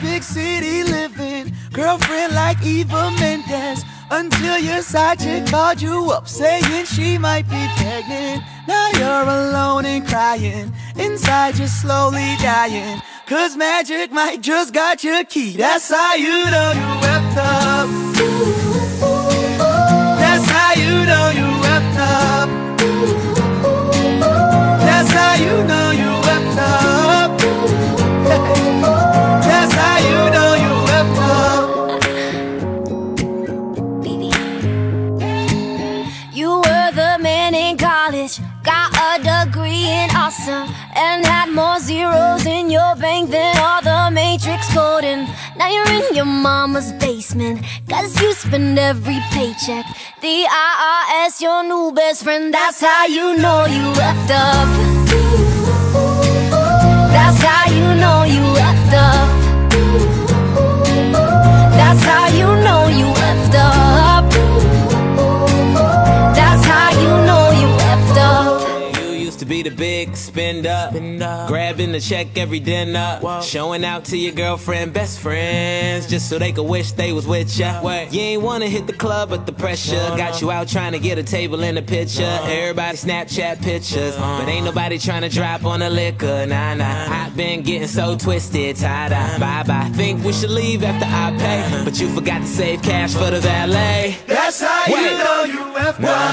big city living, girlfriend like Eva Mendes. Until your side chick called you up saying she might be pregnant. Now you're alone and crying, inside you're slowly dying. Cause magic might just got your key. That's how you know you college, got a degree in awesome, and had more zeros in your bank than all the matrix coding. Now you're in your mama's basement, cause you spend every paycheck. The IRS, your new best friend, that's how you know you left up. Be the big spend up. grabbing the check every dinner, showing out to your girlfriend, best friends, just so they could wish they was with ya. You ain't wanna hit the club, but the pressure got you out trying to get a table in the picture. Everybody Snapchat pictures, uh-huh. but ain't nobody trying to drop on the liquor. Nah, nah. I've been getting so twisted, tied up. Bye bye. Think we should leave after I pay, but you forgot to save cash for the valet. That's how you know you Wait. know